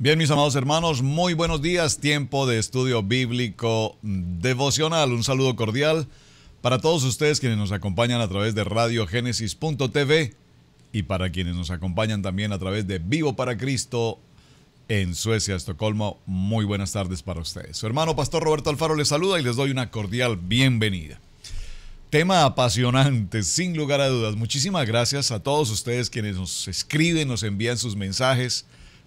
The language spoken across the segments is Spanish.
Bien, mis amados hermanos, muy buenos días. Tiempo de estudio bíblico devocional. Un saludo cordial para todos ustedes quienes nos acompañan a través de radiogénesis.tv y para quienes nos acompañan también a través de Vivo para Cristo en Suecia, Estocolmo. Muy buenas tardes para ustedes. Su hermano Pastor Roberto Alfaro les saluda y les doy una cordial bienvenida. Tema apasionante, sin lugar a dudas. Muchísimas gracias a todos ustedes quienes nos escriben, nos envían sus mensajes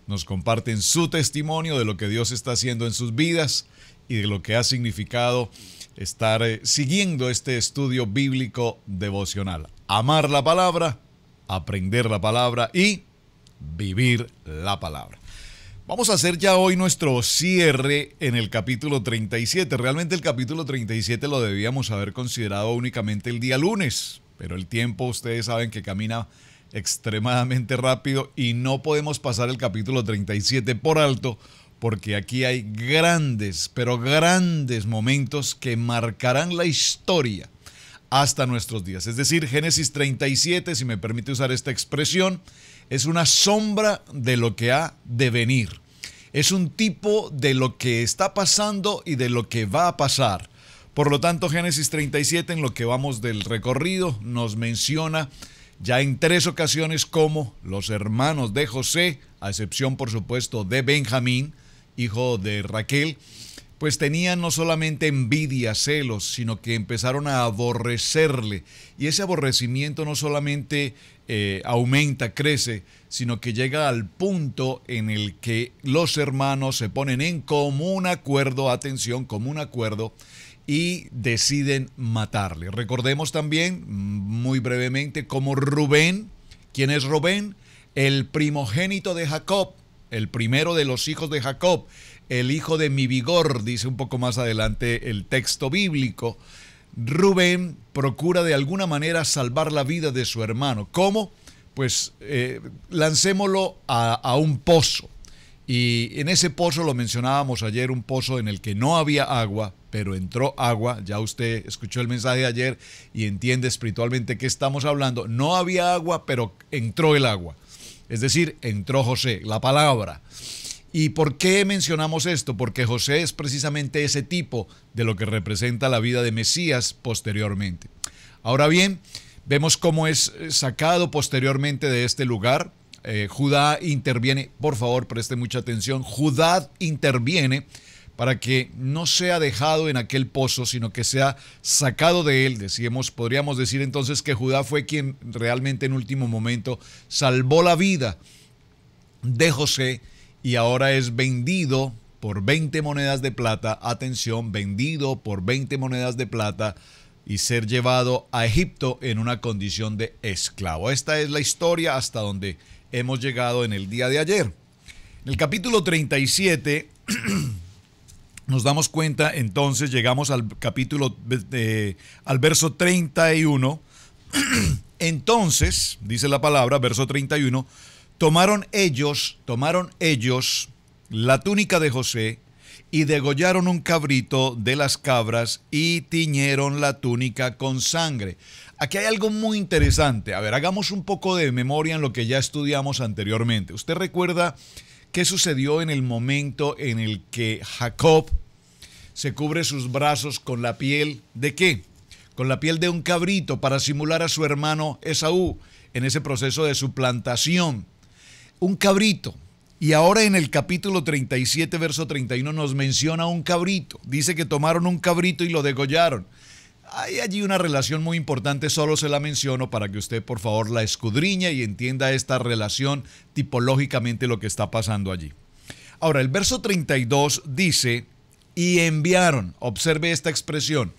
nos comparten su testimonio de lo que Dios está haciendo en sus vidas y de lo que ha significado estar eh, siguiendo este estudio bíblico devocional. Amar la palabra, aprender la palabra y vivir la palabra. Vamos a hacer ya hoy nuestro cierre en el capítulo 37. Realmente el capítulo 37 lo debíamos haber considerado únicamente el día lunes, pero el tiempo ustedes saben que camina extremadamente rápido y no podemos pasar el capítulo 37 por alto porque aquí hay grandes, pero grandes momentos que marcarán la historia hasta nuestros días. Es decir, Génesis 37, si me permite usar esta expresión, es una sombra de lo que ha de venir. Es un tipo de lo que está pasando y de lo que va a pasar. Por lo tanto, Génesis 37, en lo que vamos del recorrido, nos menciona ya en tres ocasiones como los hermanos de José, a excepción por supuesto de Benjamín, hijo de Raquel, pues tenían no solamente envidia, celos, sino que empezaron a aborrecerle. Y ese aborrecimiento no solamente eh, aumenta, crece, sino que llega al punto en el que los hermanos se ponen en común acuerdo, atención, común acuerdo, y deciden matarle. Recordemos también, muy brevemente, como Rubén, ¿quién es Rubén? El primogénito de Jacob, el primero de los hijos de Jacob, el hijo de mi vigor, dice un poco más adelante el texto bíblico. Rubén procura de alguna manera salvar la vida de su hermano. ¿Cómo? Pues eh, lancémoslo a un pozo. Y en ese pozo lo mencionábamos ayer, un pozo en el que no había agua, pero entró agua. Ya usted escuchó el mensaje de ayer y entiende espiritualmente qué estamos hablando. No había agua, pero entró el agua. Es decir, entró José, la palabra. ¿Y por qué mencionamos esto? Porque José es precisamente ese tipo de lo que representa la vida de Mesías posteriormente. Ahora bien, vemos cómo es sacado posteriormente de este lugar. Eh, Judá interviene, por favor, preste mucha atención. Judá interviene para que no sea dejado en aquel pozo, sino que sea sacado de él. Decíamos, podríamos decir entonces que Judá fue quien realmente en último momento salvó la vida de José y ahora es vendido por 20 monedas de plata, atención, vendido por 20 monedas de plata y ser llevado a Egipto en una condición de esclavo. Esta es la historia hasta donde hemos llegado en el día de ayer. En el capítulo 37 nos damos cuenta, entonces llegamos al capítulo, al verso 31. entonces, dice la palabra, verso 31, tomaron ellos, tomaron ellos la túnica de José y degollaron un cabrito de las cabras y tiñeron la túnica con sangre. Aquí hay algo muy interesante. A ver, hagamos un poco de memoria en lo que ya estudiamos anteriormente. Usted recuerda qué sucedió en el momento en el que Jacob se cubre sus brazos con la piel de qué? Con la piel de un cabrito para simular a su hermano Esaú en ese proceso de suplantación. Un cabrito. Y ahora en el capítulo 37, verso 31 nos menciona un cabrito. Dice que tomaron un cabrito y lo degollaron. Hay allí una relación muy importante, solo se la menciono para que usted por favor la escudriñe y entienda esta relación tipológicamente lo que está pasando allí. Ahora, el verso 32 dice, y enviaron, observe esta expresión,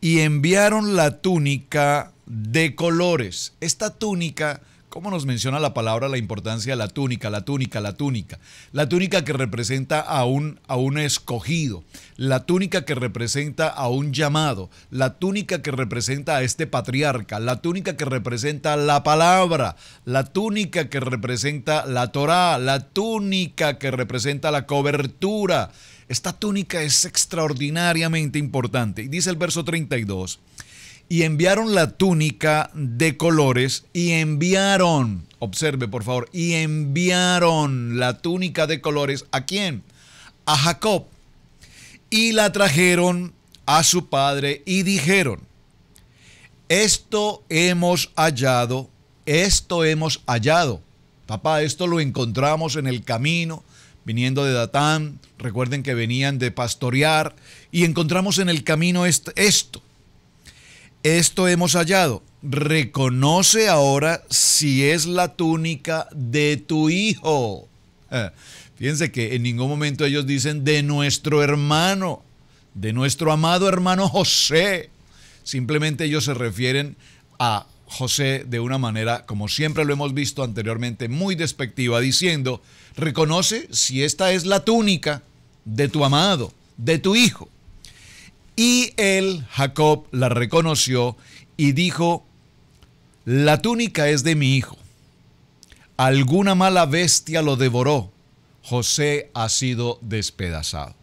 y enviaron la túnica de colores. Esta túnica, ¿cómo nos menciona la palabra la importancia de la túnica, la túnica, la túnica? La túnica que representa a un, a un escogido, la túnica que representa a un llamado, la túnica que representa a este patriarca, la túnica que representa la palabra, la túnica que representa la Torá, la túnica que representa la cobertura. Esta túnica es extraordinariamente importante. Y dice el verso 32, y enviaron la túnica de colores y enviaron, observe por favor, y enviaron la túnica de colores a quién? A Jacob. Y la trajeron a su padre y dijeron, esto hemos hallado, esto hemos hallado. Papá, esto lo encontramos en el camino, viniendo de Datán. Recuerden que venían de pastorear y encontramos en el camino esto esto hemos hallado. Reconoce ahora si es la túnica de tu hijo. Eh, fíjense que en ningún momento ellos dicen de nuestro hermano, de nuestro amado hermano José. Simplemente ellos se refieren a José de una manera, como siempre lo hemos visto anteriormente, muy despectiva, diciendo, reconoce si esta es la túnica de tu amado, de tu hijo. Y él, Jacob, la reconoció y dijo, la túnica es de mi hijo. Alguna mala bestia lo devoró. José ha sido despedazado.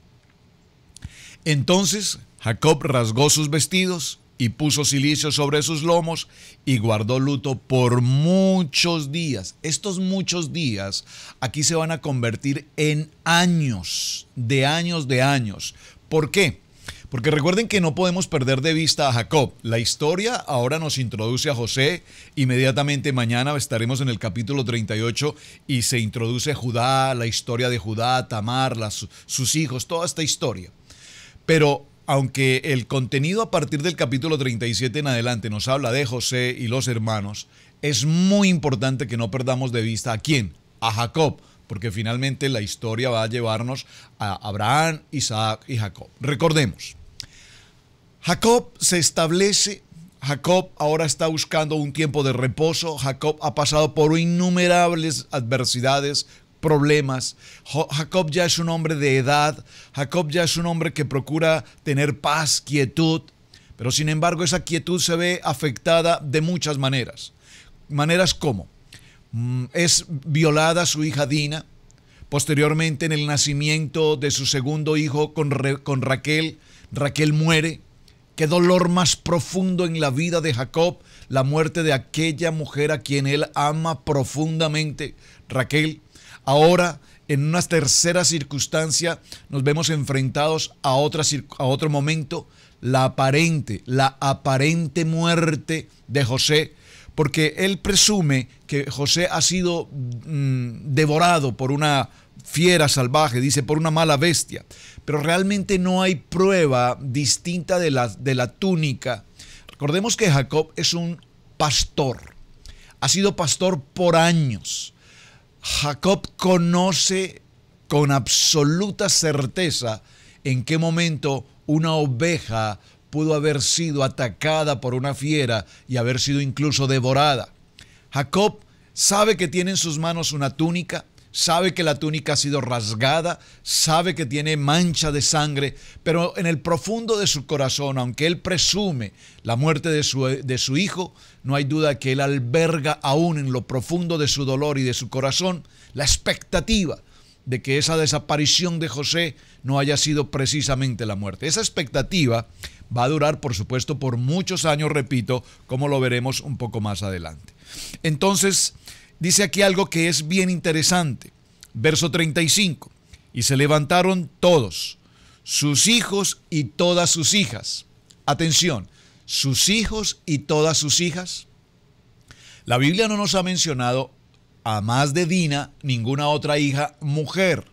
Entonces Jacob rasgó sus vestidos y puso silicio sobre sus lomos y guardó luto por muchos días. Estos muchos días aquí se van a convertir en años, de años, de años. ¿Por qué? Porque recuerden que no podemos perder de vista a Jacob. La historia ahora nos introduce a José. Inmediatamente mañana estaremos en el capítulo 38 y se introduce Judá, la historia de Judá, Tamar, sus hijos, toda esta historia. Pero aunque el contenido a partir del capítulo 37 en adelante nos habla de José y los hermanos, es muy importante que no perdamos de vista a quién, a Jacob, porque finalmente la historia va a llevarnos a Abraham, Isaac y Jacob. Recordemos, Jacob se establece, Jacob ahora está buscando un tiempo de reposo, Jacob ha pasado por innumerables adversidades, problemas, Jacob ya es un hombre de edad, Jacob ya es un hombre que procura tener paz, quietud, pero sin embargo esa quietud se ve afectada de muchas maneras. Maneras como mm, es violada su hija Dina, posteriormente en el nacimiento de su segundo hijo con, con Raquel, Raquel muere, Qué dolor más profundo en la vida de Jacob, la muerte de aquella mujer a quien él ama profundamente, Raquel. Ahora, en una tercera circunstancia, nos vemos enfrentados a, otro momento, la aparente, la aparente muerte de José, porque él presume que José ha sido mm, devorado por una fiera salvaje, dice, por una mala bestia pero realmente no hay prueba distinta de la, de la túnica. Recordemos que Jacob es un pastor, ha sido pastor por años. Jacob conoce con absoluta certeza en qué momento una oveja pudo haber sido atacada por una fiera y haber sido incluso devorada. Jacob sabe que tiene en sus manos una túnica, sabe que la túnica ha sido rasgada, sabe que tiene mancha de sangre, pero en el profundo de su corazón, aunque él presume la muerte de su, de su hijo, no hay duda que él alberga aún en lo profundo de su dolor y de su corazón la expectativa de que esa desaparición de José no haya sido precisamente la muerte. Esa expectativa va a durar, por supuesto, por muchos años, repito, como lo veremos un poco más adelante. Entonces, dice aquí algo que es bien interesante. Verso 35. Y se levantaron todos, sus hijos y todas sus hijas. Atención, sus hijos y todas sus hijas. La Biblia no nos ha mencionado a más de Dina ninguna otra hija mujer.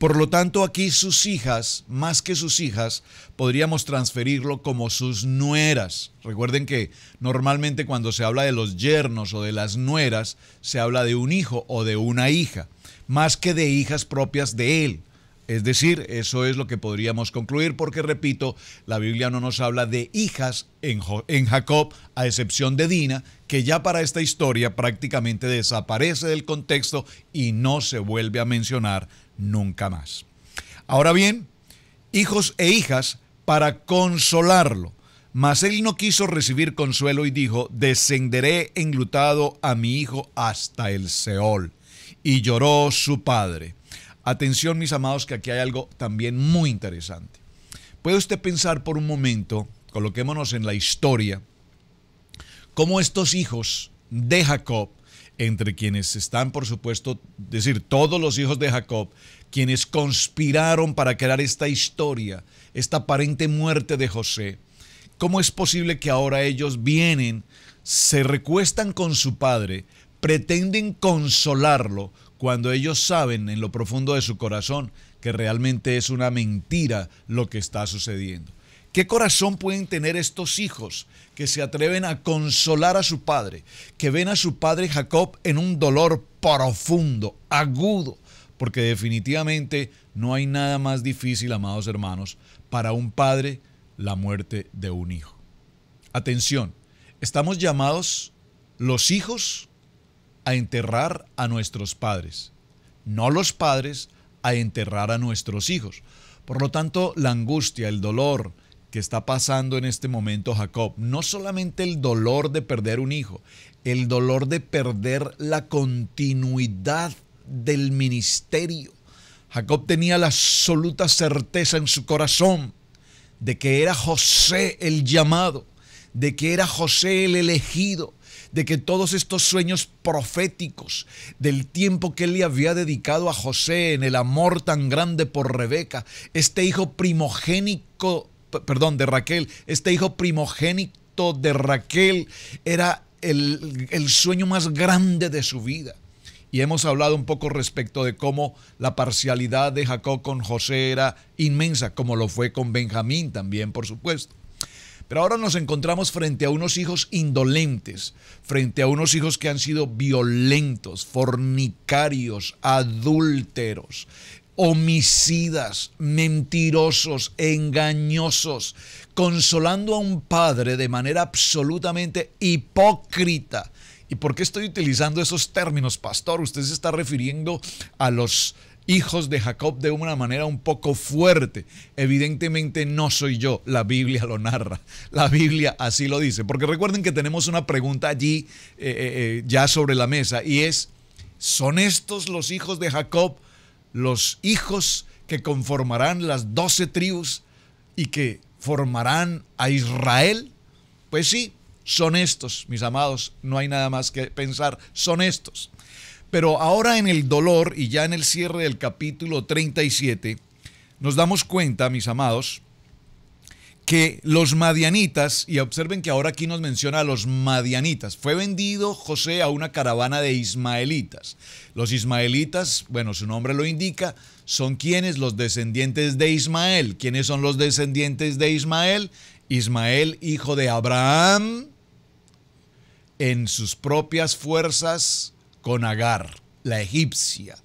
Por lo tanto, aquí sus hijas, más que sus hijas, podríamos transferirlo como sus nueras. Recuerden que normalmente cuando se habla de los yernos o de las nueras, se habla de un hijo o de una hija, más que de hijas propias de él. Es decir, eso es lo que podríamos concluir porque, repito, la Biblia no nos habla de hijas en, en, Jacob, a excepción de Dina, que ya para esta historia prácticamente desaparece del contexto y no se vuelve a mencionar nunca más. Ahora bien, hijos e hijas para consolarlo. Mas él no quiso recibir consuelo y dijo, descenderé enlutado a mi hijo hasta el Seol. Y lloró su padre. Atención mis amados que aquí hay algo también muy interesante. ¿Puede usted pensar por un momento, coloquémonos en la historia, cómo estos hijos de Jacob, entre quienes están, por supuesto, decir, todos los hijos de Jacob, quienes conspiraron para crear esta historia, esta aparente muerte de José, ¿cómo es posible que ahora ellos vienen, se recuestan con su padre, pretenden consolarlo, cuando ellos saben en lo profundo de su corazón que realmente es una mentira lo que está sucediendo? ¿Qué corazón pueden tener estos hijos que se atreven a consolar a su padre, que ven a su padre Jacob en un dolor profundo, agudo? Porque definitivamente no hay nada más difícil, amados hermanos, para un padre la muerte de un hijo. Atención, estamos llamados los hijos a enterrar a nuestros padres, no los padres a enterrar a nuestros hijos. Por lo tanto, la angustia, el dolor, que está pasando en este momento Jacob. No solamente el dolor de perder un hijo, el dolor de perder la continuidad del ministerio. Jacob tenía la absoluta certeza en su corazón de que era José el llamado, de que era José el elegido, de que todos estos sueños proféticos del tiempo que él le había dedicado a José en el amor tan grande por Rebeca, este hijo primogénico perdón, de Raquel, este hijo primogénito de Raquel era el, sueño más grande de su vida. Y hemos hablado un poco respecto de cómo la parcialidad de Jacob con José era inmensa, como lo fue con Benjamín también, por supuesto. Pero ahora nos encontramos frente a unos hijos indolentes, frente a unos hijos que han sido violentos, fornicarios, adúlteros, homicidas, mentirosos, engañosos, consolando a un padre de manera absolutamente hipócrita. ¿Y por qué estoy utilizando esos términos, pastor? Usted se está refiriendo a los hijos de Jacob de una manera un poco fuerte. Evidentemente no soy yo, la Biblia lo narra, la Biblia así lo dice. Porque recuerden que tenemos una pregunta allí eh, eh, eh, ya sobre la mesa y es, ¿son estos los hijos de Jacob? Los hijos que conformarán las doce tribus y que formarán a Israel? Pues sí, son estos, mis amados, no hay nada más que pensar, son estos. Pero ahora en el dolor y ya en el cierre del capítulo 37, nos damos cuenta, mis amados, que los madianitas, y observen que ahora aquí nos menciona a los madianitas, fue vendido José a una caravana de ismaelitas. Los ismaelitas, bueno, su nombre lo indica, son quienes los descendientes de Ismael. ¿Quiénes son los descendientes de Ismael? Ismael, hijo de Abraham, en sus propias fuerzas con Agar, la egipcia.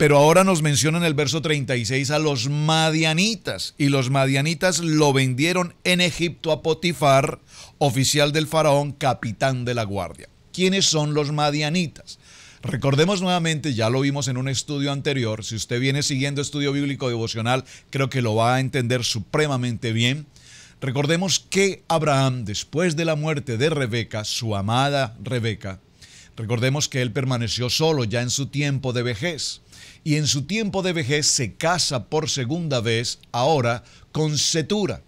Pero ahora nos menciona en el verso 36 a los madianitas. Y los madianitas lo vendieron en Egipto a Potifar, oficial del faraón, capitán de la guardia. ¿Quiénes son los madianitas? Recordemos nuevamente, ya lo vimos en un estudio anterior, si usted viene siguiendo estudio bíblico devocional, creo que lo va a entender supremamente bien. Recordemos que Abraham, después de la muerte de Rebeca, su amada Rebeca, recordemos que él permaneció solo ya en su tiempo de vejez y en su tiempo de vejez se casa por segunda vez, ahora con Setura.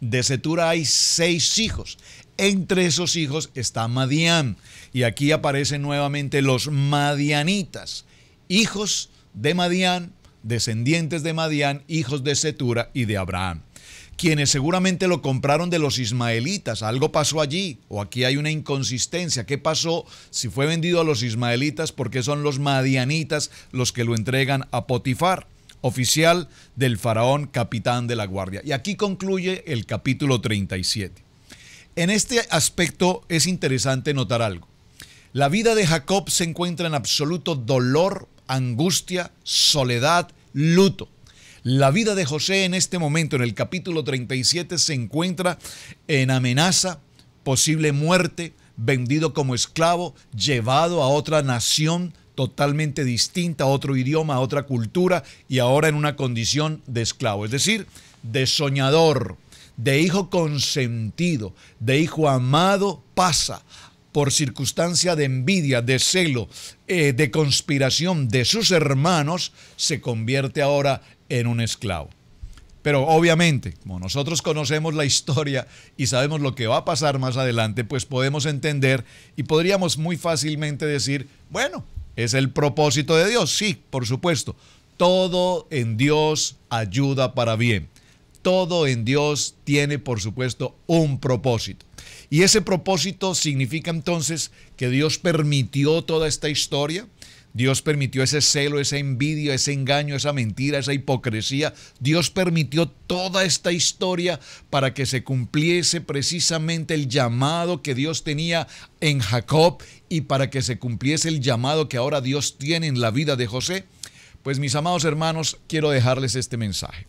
De Setura hay seis hijos. Entre esos hijos está Madián. Y aquí aparecen nuevamente los Madianitas, hijos de Madián, descendientes de Madián, hijos de Setura y de Abraham quienes seguramente lo compraron de los ismaelitas. Algo pasó allí, o aquí hay una inconsistencia. ¿Qué pasó si fue vendido a los ismaelitas? Porque son los madianitas los que lo entregan a Potifar, oficial del faraón, capitán de la guardia. Y aquí concluye el capítulo 37. En este aspecto es interesante notar algo. La vida de Jacob se encuentra en absoluto dolor, angustia, soledad, luto. La vida de José en este momento, en el capítulo 37, se encuentra en amenaza, posible muerte, vendido como esclavo, llevado a otra nación totalmente distinta, a otro idioma, a otra cultura y ahora en una condición de esclavo, es decir, de soñador, de hijo consentido, de hijo amado, pasa por circunstancia de envidia, de celo, eh, de conspiración de sus hermanos, se convierte ahora en un esclavo. Pero obviamente, como nosotros conocemos la historia y sabemos lo que va a pasar más adelante, pues podemos entender y podríamos muy fácilmente decir, bueno, es el propósito de Dios. Sí, por supuesto. Todo en Dios ayuda para bien. Todo en Dios tiene, por supuesto, un propósito. Y ese propósito significa entonces que Dios permitió toda esta historia Dios permitió ese celo, esa envidia, ese engaño, esa mentira, esa hipocresía. Dios permitió toda esta historia para que se cumpliese precisamente el llamado que Dios tenía en Jacob y para que se cumpliese el llamado que ahora Dios tiene en la vida de José. Pues mis amados hermanos, quiero dejarles este mensaje.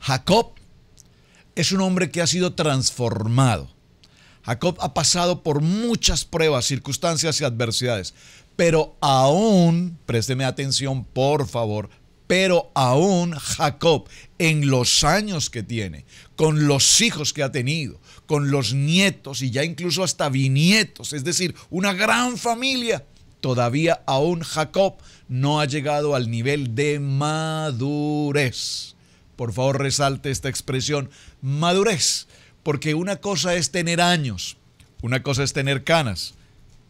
Jacob es un hombre que ha sido transformado. Jacob ha pasado por muchas pruebas, circunstancias y adversidades, pero aún, présteme atención por favor, pero aún Jacob, en los años que tiene, con los hijos que ha tenido, con los nietos y ya incluso hasta bisnietos, es decir, una gran familia, todavía aún Jacob no ha llegado al nivel de madurez. Por favor, resalte esta expresión, madurez, porque una cosa es tener años, una cosa es tener canas,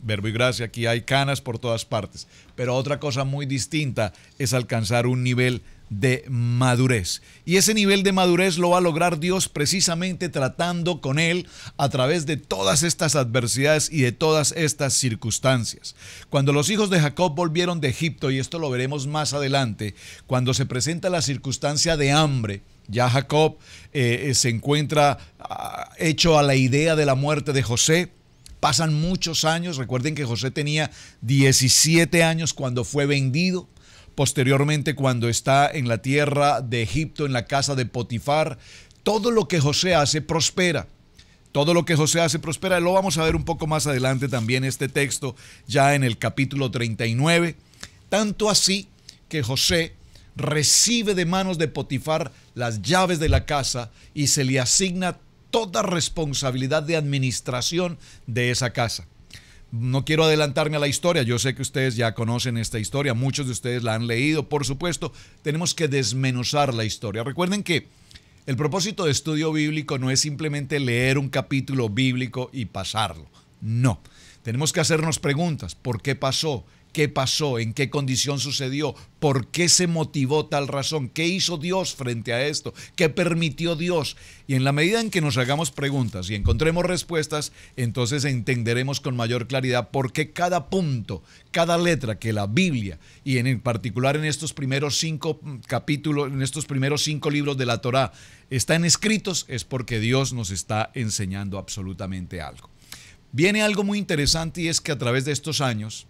verbo y gracia, aquí hay canas por todas partes. Pero otra cosa muy distinta es alcanzar un nivel de madurez. Y ese nivel de madurez lo va a lograr Dios precisamente tratando con él a través de todas estas adversidades y de todas estas circunstancias. Cuando los hijos de Jacob volvieron de Egipto, y esto lo veremos más adelante, cuando se presenta la circunstancia de hambre, ya Jacob eh, se encuentra ah, hecho a la idea de la muerte de José, Pasan muchos años, recuerden que José tenía 17 años cuando fue vendido, posteriormente cuando está en la tierra de Egipto, en la casa de Potifar, todo lo que José hace prospera. Todo lo que José hace prospera. Lo vamos a ver un poco más adelante también este texto, ya en el capítulo 39. Tanto así que José recibe de manos de Potifar las llaves de la casa y se le asigna toda responsabilidad de administración de esa casa. No quiero adelantarme a la historia, yo sé que ustedes ya conocen esta historia, muchos de ustedes la han leído, por supuesto, tenemos que desmenuzar la historia. Recuerden que el propósito de estudio bíblico no es simplemente leer un capítulo bíblico y pasarlo, no. Tenemos que hacernos preguntas, ¿por qué pasó? Qué pasó, en qué condición sucedió, por qué se motivó tal razón, qué hizo Dios frente a esto, qué permitió Dios. Y en la medida en que nos hagamos preguntas y encontremos respuestas, entonces entenderemos con mayor claridad por qué cada punto, cada letra que la Biblia, y en particular en estos primeros cinco capítulos, en estos primeros cinco libros de la Torá, están escritos, es porque Dios nos está enseñando absolutamente algo. Viene algo muy interesante y es que a través de estos años,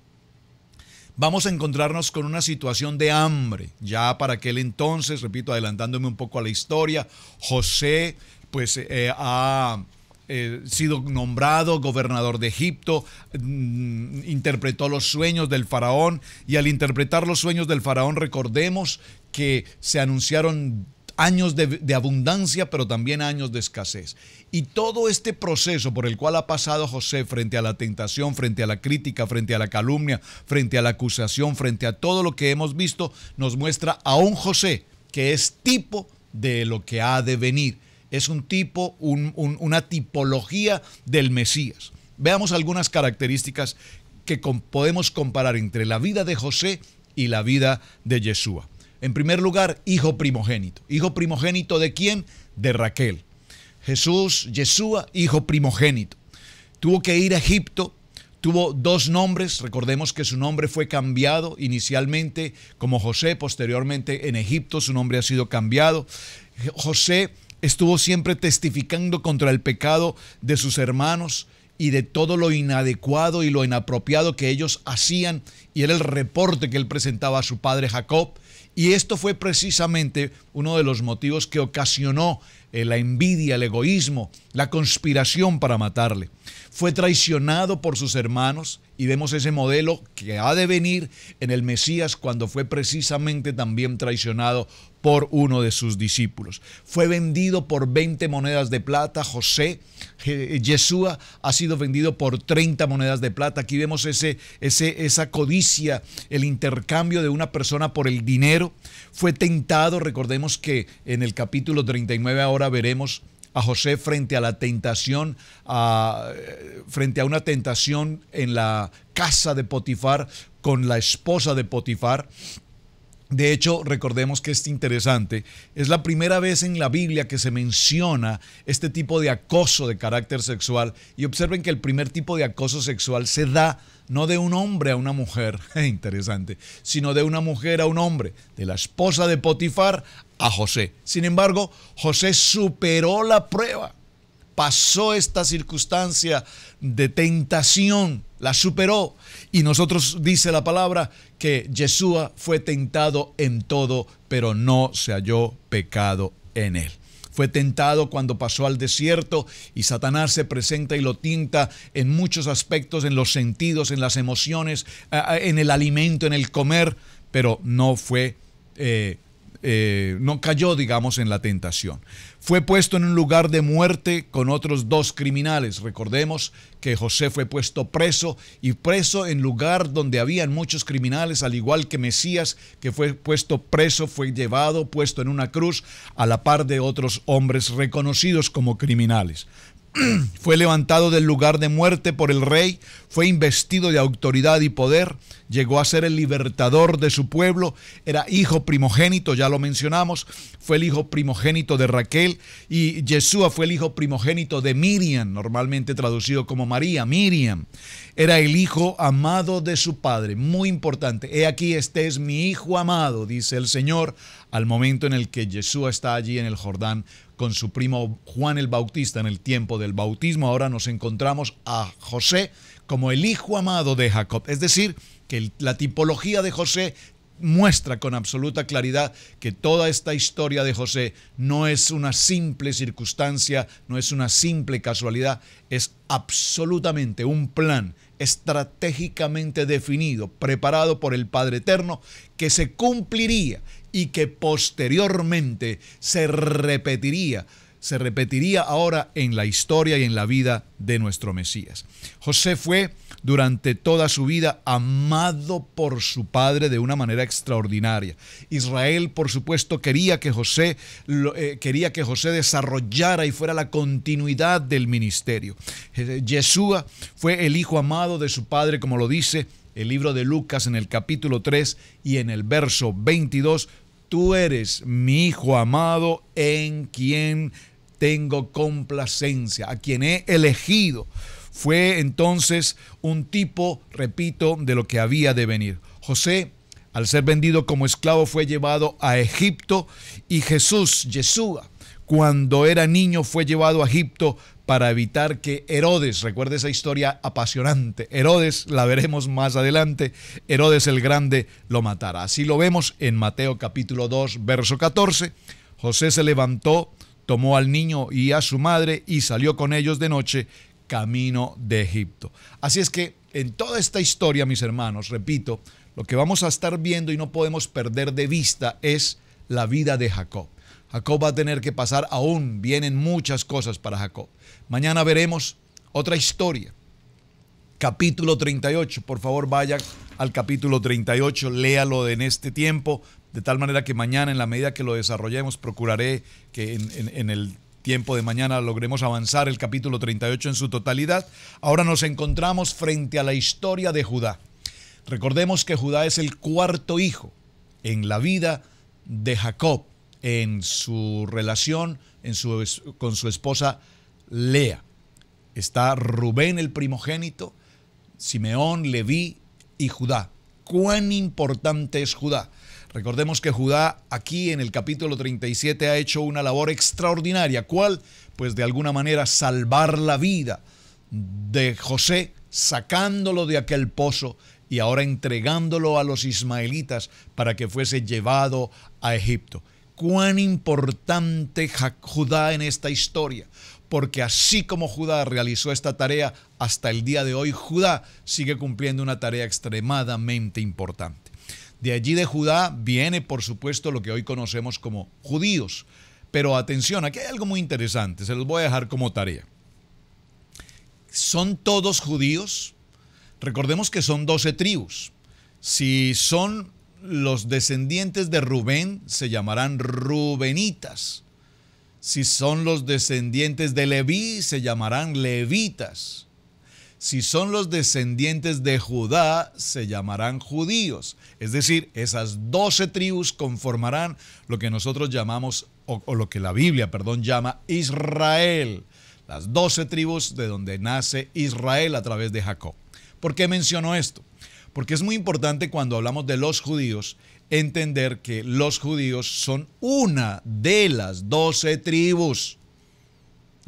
vamos a encontrarnos con una situación de hambre. Ya para aquel entonces, repito, adelantándome un poco a la historia, José pues eh, ha eh, sido nombrado gobernador de Egipto, mm, interpretó los sueños del faraón y al interpretar los sueños del faraón recordemos que se anunciaron años de, abundancia, pero también años de escasez. Y todo este proceso por el cual ha pasado José frente a la tentación, frente a la crítica, frente a la calumnia, frente a la acusación, frente a todo lo que hemos visto, nos muestra a un José que es tipo de lo que ha de venir. Es un tipo, una tipología del Mesías. Veamos algunas características que podemos comparar entre la vida de José y la vida de Yeshua. En primer lugar, hijo primogénito. ¿Hijo primogénito de quién? De Raquel. Jesús, Yeshua, hijo primogénito. Tuvo que ir a Egipto, tuvo dos nombres, recordemos que su nombre fue cambiado inicialmente como José, posteriormente en Egipto su nombre ha sido cambiado. José estuvo siempre testificando contra el pecado de sus hermanos y de todo lo inadecuado y lo inapropiado que ellos hacían, y era el reporte que él presentaba a su padre Jacob. Y esto fue precisamente uno de los motivos que ocasionó eh, la envidia, el egoísmo, la conspiración para matarle. Fue traicionado por sus hermanos y vemos ese modelo que ha de venir en el Mesías cuando fue precisamente también traicionado por uno de sus discípulos. Fue vendido por 20 monedas de plata. José, Yeshua, ha sido vendido por 30 monedas de plata. Aquí vemos ese, ese, esa codicia, el intercambio de una persona por el dinero. Fue tentado, recordemos que en el capítulo 39 ahora veremos a José frente a la tentación, frente a una tentación en la casa de Potifar con la esposa de Potifar. De hecho, recordemos que es interesante, es la primera vez en la Biblia que se menciona este tipo de acoso de carácter sexual y observen que el primer tipo de acoso sexual se da no de un hombre a una mujer, interesante, sino de una mujer a un hombre, de la esposa de Potifar a José. Sin embargo, José superó la prueba, pasó esta circunstancia de tentación, la superó. Y nosotros dice la palabra que Yeshua fue tentado en todo, pero no se halló pecado en él. Fue tentado cuando pasó al desierto y Satanás se presenta y lo tinta en muchos aspectos, en los sentidos, en las emociones, en el alimento, en el comer, pero no fue eh, eh, no cayó, digamos, en la tentación. Fue puesto en un lugar de muerte con otros dos criminales. Recordemos que José fue puesto preso y preso en lugar donde habían muchos criminales, al igual que Mesías, que fue puesto preso, fue llevado, puesto en una cruz, a la par de otros hombres reconocidos como criminales. fue levantado del lugar de muerte por el rey, fue investido de autoridad y poder, llegó a ser el libertador de su pueblo, era hijo primogénito, ya lo mencionamos, fue el hijo primogénito de Raquel y Yeshua fue el hijo primogénito de Miriam, normalmente traducido como María, Miriam. Era el hijo amado de su padre, muy importante. He aquí, este es mi hijo amado, dice el Señor, al momento en el que Yeshua está allí en el Jordán con su primo Juan el Bautista en el tiempo del bautismo. Ahora nos encontramos a José como el hijo amado de Jacob. Es decir, que la tipología de José muestra con absoluta claridad que toda esta historia de José no es una simple circunstancia, no es una simple casualidad, es absolutamente un plan estratégicamente definido, preparado por el Padre Eterno, que se cumpliría y que posteriormente se repetiría, se repetiría ahora en la historia y en la vida de nuestro Mesías. José fue durante toda su vida amado por su padre de una manera extraordinaria. Israel, por supuesto, quería que José eh, quería que José desarrollara y fuera la continuidad del ministerio. Yeshua fue el hijo amado de su padre, como lo dice el libro de Lucas en el capítulo 3 y en el verso 22, tú eres mi hijo amado en quien tengo complacencia, a quien he elegido. Fue entonces un tipo, repito, de lo que había de venir. José, al ser vendido como esclavo, fue llevado a Egipto y Jesús, Yeshua, cuando era niño fue llevado a Egipto para evitar que Herodes, recuerde esa historia apasionante, Herodes, la veremos más adelante, Herodes el Grande lo matara. Así lo vemos en Mateo capítulo 2, verso 14. José se levantó, tomó al niño y a su madre y salió con ellos de noche camino de Egipto. Así es que en toda esta historia, mis hermanos, repito, lo que vamos a estar viendo y no podemos perder de vista es la vida de Jacob. Jacob va a tener que pasar aún, vienen muchas cosas para Jacob. Mañana veremos otra historia. Capítulo 38, por favor vaya al capítulo 38, léalo en este tiempo, de tal manera que mañana, en la medida que lo desarrollemos, procuraré que en, el tiempo de mañana logremos avanzar el capítulo 38 en su totalidad. Ahora nos encontramos frente a la historia de Judá. Recordemos que Judá es el cuarto hijo en la vida de Jacob, en su relación en su, con su esposa Lea. Está Rubén el primogénito, Simeón, Leví y Judá. ¿Cuán importante es Judá? Recordemos que Judá aquí en el capítulo 37 ha hecho una labor extraordinaria. ¿Cuál? Pues de alguna manera salvar la vida de José, sacándolo de aquel pozo y ahora entregándolo a los ismaelitas para que fuese llevado a Egipto. Cuán importante Judá en esta historia, porque así como Judá realizó esta tarea, hasta el día de hoy Judá sigue cumpliendo una tarea extremadamente importante. De allí de Judá viene, por supuesto, lo que hoy conocemos como judíos. Pero atención, aquí hay algo muy interesante, se los voy a dejar como tarea. ¿Son todos judíos? Recordemos que son 12 tribus. Si son los descendientes de Rubén, se llamarán Rubenitas. Si son los descendientes de Leví, se llamarán levitas. Si son los descendientes de Judá, se llamarán judíos. Es decir, esas doce tribus conformarán lo que nosotros llamamos, o, lo que la Biblia, perdón, llama Israel. Las doce tribus de donde nace Israel a través de Jacob. ¿Por qué menciono esto? Porque es muy importante cuando hablamos de los judíos entender que los judíos son una de las doce tribus.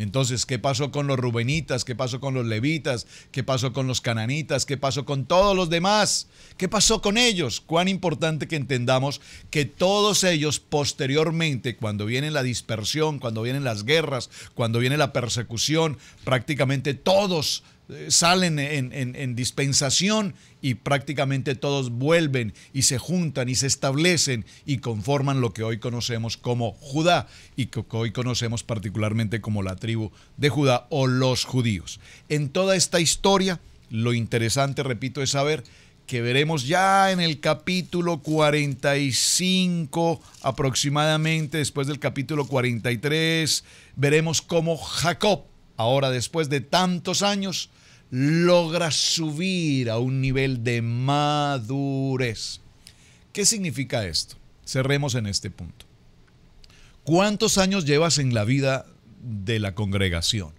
Entonces, ¿qué pasó con los rubenitas? ¿Qué pasó con los levitas? ¿Qué pasó con los cananitas? ¿Qué pasó con todos los demás? ¿Qué pasó con ellos? Cuán importante que entendamos que todos ellos posteriormente, cuando viene la dispersión, cuando vienen las guerras, cuando viene la persecución, prácticamente todos salen en, dispensación y prácticamente todos vuelven y se juntan y se establecen y conforman lo que hoy conocemos como Judá y que hoy conocemos particularmente como la tribu de Judá o los judíos. En toda esta historia, lo interesante, repito, es saber que veremos ya en el capítulo 45 aproximadamente, después del capítulo 43, veremos cómo Jacob, ahora después de tantos años, logra subir a un nivel de madurez. ¿Qué significa esto? Cerremos en este punto. ¿Cuántos años llevas en la vida de la congregación?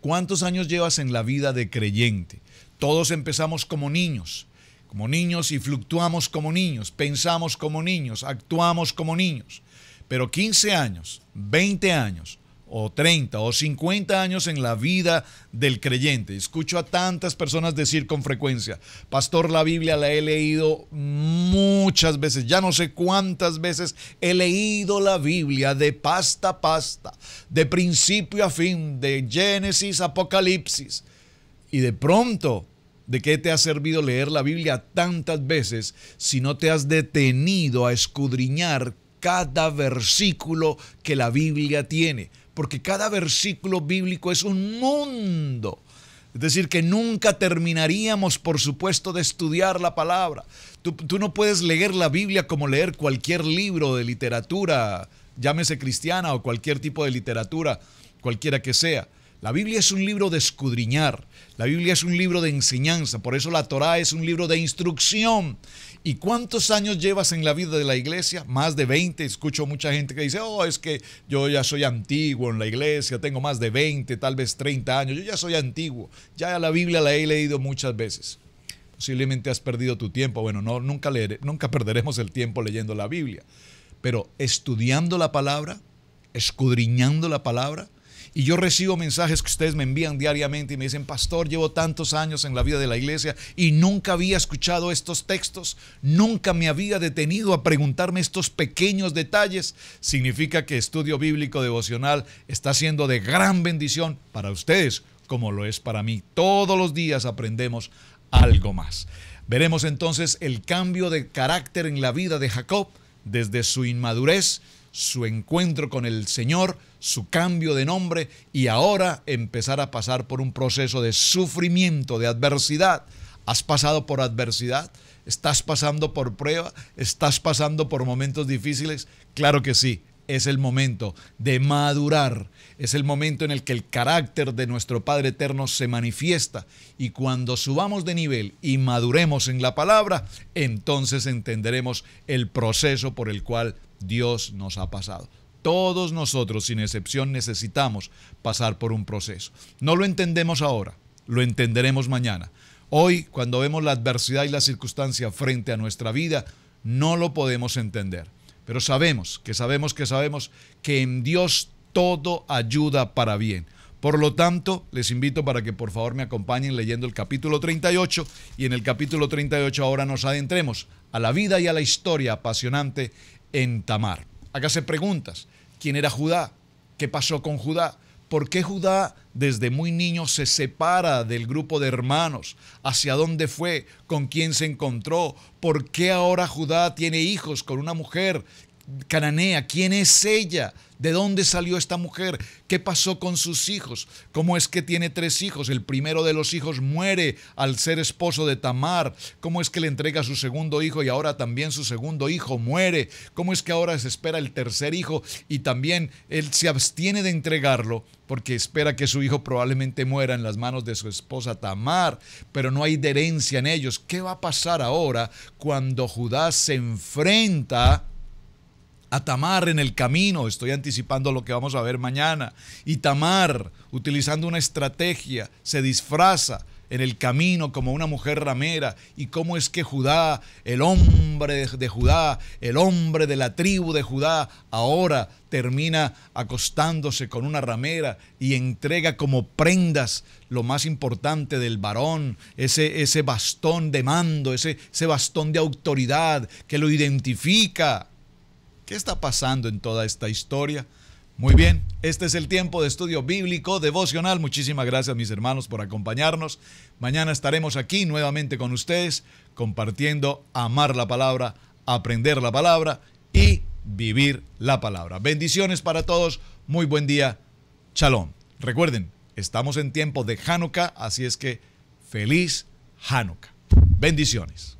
¿Cuántos años llevas en la vida de creyente? Todos empezamos como niños, como niños y fluctuamos como niños, pensamos como niños, actuamos como niños. Pero 15 años, 20 años, o 30 o 50 años en la vida del creyente. Escucho a tantas personas decir con frecuencia, pastor, la Biblia la he leído muchas veces, ya no sé cuántas veces he leído la Biblia de pasta a pasta, de principio a fin, de Génesis, Apocalipsis. Y de pronto, ¿de qué te ha servido leer la Biblia tantas veces si no te has detenido a escudriñar cada versículo que la Biblia tiene? Porque cada versículo bíblico es un mundo. Es decir, que nunca terminaríamos, por supuesto, de estudiar la palabra. Tú, no puedes leer la Biblia como leer cualquier libro de literatura, llámese cristiana o cualquier tipo de literatura, cualquiera que sea. La Biblia es un libro de escudriñar, la Biblia es un libro de enseñanza, por eso la Torá es un libro de instrucción. ¿Y cuántos años llevas en la vida de la iglesia? Más de 20. Escucho mucha gente que dice, oh, es que yo ya soy antiguo en la iglesia, tengo más de 20, tal vez 30 años, yo ya soy antiguo, ya la Biblia la he leído muchas veces. Posiblemente has perdido tu tiempo. Bueno, no, nunca, nunca perderemos el tiempo leyendo la Biblia, pero estudiando la palabra, escudriñando la palabra, y yo recibo mensajes que ustedes me envían diariamente y me dicen, pastor, llevo tantos años en la vida de la iglesia y nunca había escuchado estos textos, nunca me había detenido a preguntarme estos pequeños detalles. Significa que estudio bíblico devocional está siendo de gran bendición para ustedes como lo es para mí. Todos los días aprendemos algo más. Veremos entonces el cambio de carácter en la vida de Jacob desde su inmadurez su encuentro con el Señor, su cambio de nombre y ahora empezar a pasar por un proceso de sufrimiento, de adversidad. ¿Has pasado por adversidad? ¿Estás pasando por prueba? ¿Estás pasando por momentos difíciles? Claro que sí, es el momento de madurar, es el momento en el que el carácter de nuestro Padre Eterno se manifiesta y cuando subamos de nivel y maduremos en la palabra, entonces entenderemos el proceso por el cual Dios nos ha pasado. Todos nosotros, sin excepción, necesitamos pasar por un proceso. No lo entendemos ahora, lo entenderemos mañana. Hoy, cuando vemos la adversidad y la circunstancia frente a nuestra vida, no lo podemos entender. Pero sabemos, que sabemos, que sabemos que en Dios todo ayuda para bien. Por lo tanto, les invito para que por favor me acompañen leyendo el capítulo 38 y en el capítulo 38 ahora nos adentremos a la vida y a la historia apasionante en Tamar. Hágase preguntas. ¿Quién era Judá? ¿Qué pasó con Judá? ¿Por qué Judá desde muy niño se separa del grupo de hermanos? ¿Hacia dónde fue? ¿Con quién se encontró? ¿Por qué ahora Judá tiene hijos con una mujer cananea? ¿Quién es ella? ¿De dónde salió esta mujer? ¿Qué pasó con sus hijos? ¿Cómo es que tiene tres hijos? El primero de los hijos muere al ser esposo de Tamar. ¿Cómo es que le entrega a su segundo hijo y ahora también su segundo hijo muere? ¿Cómo es que ahora se espera el tercer hijo y también él se abstiene de entregarlo porque espera que su hijo probablemente muera en las manos de su esposa Tamar, pero no hay herencia en ellos? ¿Qué va a pasar ahora cuando Judá se enfrenta a Tamar en el camino, estoy anticipando lo que vamos a ver mañana, y Tamar, utilizando una estrategia, se disfraza en el camino como una mujer ramera, y cómo es que Judá, el hombre de Judá, el hombre de la tribu de Judá, ahora termina acostándose con una ramera y entrega como prendas lo más importante del varón, ese, ese bastón de mando, ese, ese bastón de autoridad que lo identifica ¿Qué está pasando en toda esta historia? Muy bien, este es el tiempo de estudio bíblico devocional. Muchísimas gracias mis hermanos por acompañarnos. Mañana estaremos aquí nuevamente con ustedes compartiendo amar la palabra, aprender la palabra y vivir la palabra. Bendiciones para todos. Muy buen día. Shalom. Recuerden, estamos en tiempo de Hanukkah, así es que feliz Hanukkah. Bendiciones.